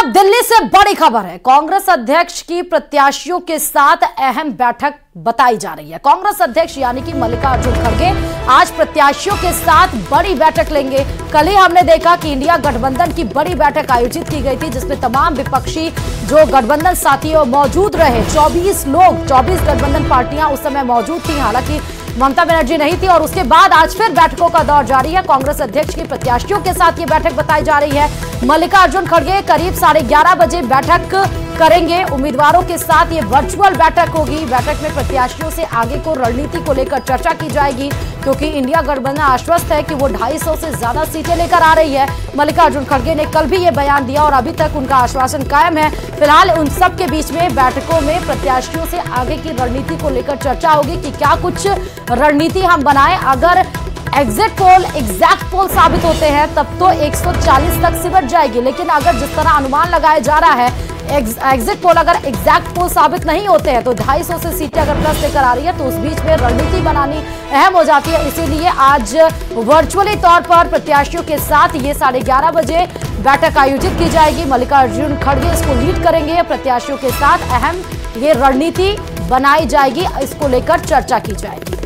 अब दिल्ली से बड़ी खबर है। कांग्रेस अध्यक्ष की प्रत्याशियों के साथ अहम बैठक बताई जा रही है। कांग्रेस अध्यक्ष यानी कि मल्लिकार्जुन खड़गे आज प्रत्याशियों के साथ बड़ी बैठक लेंगे। कल ही हमने देखा कि इंडिया गठबंधन की बड़ी बैठक आयोजित की गई थी, जिसमें तमाम विपक्षी जो गठबंधन साथी मौजूद रहे 24 लोग 24 गठबंधन पार्टियाँ उस समय मौजूद थी। हालाँकि ममता बनर्जी नहीं थी और उसके बाद आज फिर बैठकों का दौर जारी है। कांग्रेस अध्यक्ष की प्रत्याशियों के साथ ये बैठक बताई जा रही है। मल्लिकार्जुन खड़गे, करीब साढ़े ग्यारह बजे बैठक करेंगे। उम्मीदवारों के साथ ये वर्चुअल बैठक होगी। बैठक में प्रत्याशियों से आगे को रणनीति को लेकर चर्चा की जाएगी, क्योंकि इंडिया गठबंधन आश्वस्त है कि वो 250 से ज़्यादा सीटें लेकर आ रही है। मल्लिकार्जुन खड़गे ने कल भी ये बयान दिया और अभी तक उनका आश्वासन कायम है। फ़िलहाल उन सब के बीच में बैठकों में प्रत्याशियों से आगे की रणनीति को लेकर चर्चा होगी कि क्या कुछ रणनीति हम बनाए। अगर एग्जिट पोल एग्जैक्ट पोल साबित होते हैं, तब तो 140 तक सिमट जाएगी। लेकिन अगर जिस तरह अनुमान लगाया जा रहा है एग्जिट पोल अगर एग्जैक्ट पोल साबित नहीं होते हैं तो 250 से सीटें अगर प्लस लेकर आ रही है तो उस बीच में रणनीति बनानी अहम हो जाती है। इसीलिए आज वर्चुअली तौर पर प्रत्याशियों के साथ ये साढ़े ग्यारह बजे बैठक आयोजित की जाएगी। मल्लिकार्जुन खड़गे इसको लीड करेंगे। प्रत्याशियों के साथ अहम ये रणनीति बनाई जाएगी। इसको लेकर चर्चा की जाएगी।